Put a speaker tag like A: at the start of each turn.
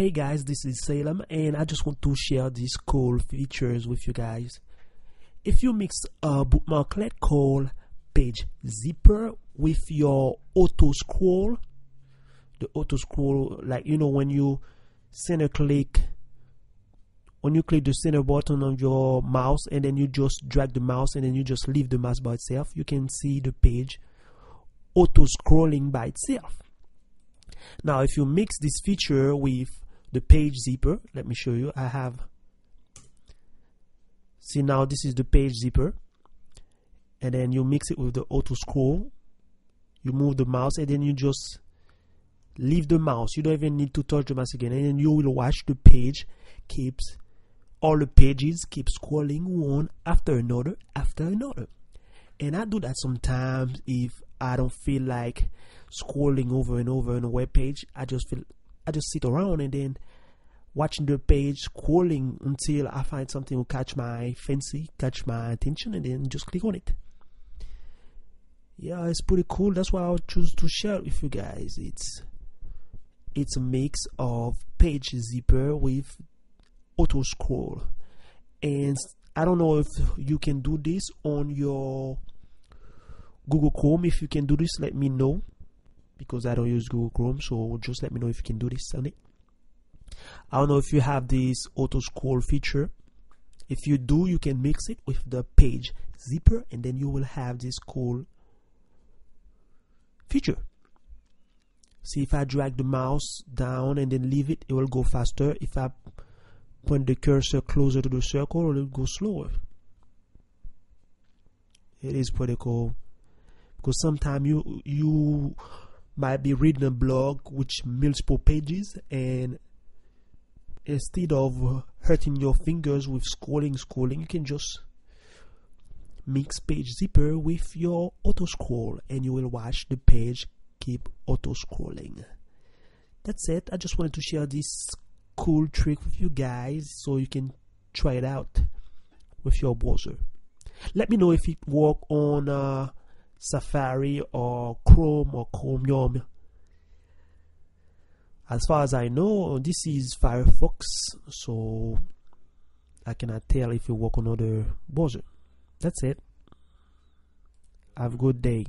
A: Hey guys, this is Salem, and I just want to share these cool features with you guys. If you mix a bookmarklet called Page Zipper with your auto scroll, the auto scroll, like you know, when you center click, when you click the center button on your mouse and then you just drag the mouse and then you just leave the mouse by itself, you can see the page auto scrolling by itself. Now, if you mix this feature with the page zipper, let me show you. I have, see now this is the page zipper. And then you mix it with the auto scroll. You move the mouse and then you just leave the mouse. You don't even need to touch the mouse again. And then you will watch the page keeps, all the pages keep scrolling one after another after another. And I do that sometimes if I don't feel like scrolling over and over on a web page. I just feel I just sit around and then watching the page, scrolling until I find something will catch my fancy, catch my attention, and then just click on it. Yeah, it's pretty cool. That's why I choose to share with you guys. It's it's a mix of page zipper with auto scroll, and I don't know if you can do this on your Google Chrome. If you can do this, let me know because I don't use Google Chrome. So just let me know if you can do this on it. I don't know if you have this auto scroll feature. If you do, you can mix it with the page zipper and then you will have this cool feature. See if I drag the mouse down and then leave it, it will go faster. If I point the cursor closer to the circle, it will go slower. It is pretty cool because sometimes you you might be reading a blog which multiple pages and instead of hurting your fingers with scrolling scrolling you can just mix page zipper with your auto scroll and you will watch the page keep auto scrolling. That's it. I just wanted to share this cool trick with you guys so you can try it out with your browser. Let me know if it work on uh, Safari or Chrome or Chromium. As far as I know, this is Firefox, so I cannot tell if it work on other browser. That's it. Have a good day.